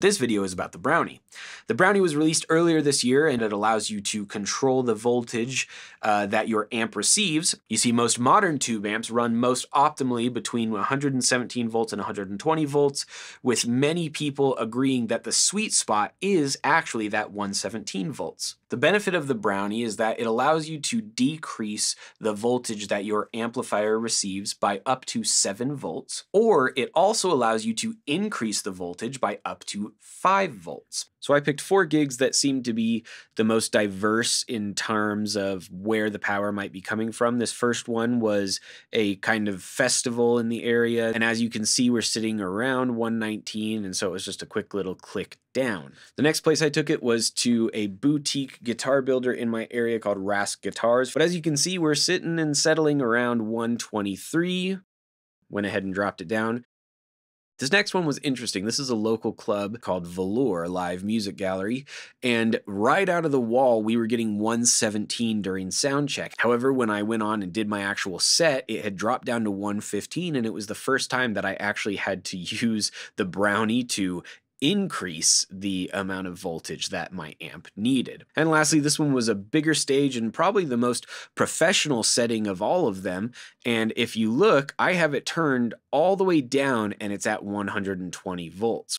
This video is about the Brownie. The Brownie was released earlier this year and it allows you to control the voltage uh, that your amp receives. You see most modern tube amps run most optimally between 117 volts and 120 volts, with many people agreeing that the sweet spot is actually that 117 volts. The benefit of the Brownie is that it allows you to decrease the voltage that your amplifier receives by up to 7 volts, or it also allows you to increase the voltage by up to 5 volts. So I picked four gigs that seemed to be the most diverse in terms of where the power might be coming from. This first one was a kind of festival in the area. And as you can see, we're sitting around 119. And so it was just a quick little click down. The next place I took it was to a boutique guitar builder in my area called Rask Guitars. But as you can see, we're sitting and settling around 123. Went ahead and dropped it down. This next one was interesting. This is a local club called Velour Live Music Gallery, and right out of the wall, we were getting 117 during sound check. However, when I went on and did my actual set, it had dropped down to 115, and it was the first time that I actually had to use the Brownie to increase the amount of voltage that my amp needed. And lastly, this one was a bigger stage and probably the most professional setting of all of them. And if you look, I have it turned all the way down and it's at 120 volts.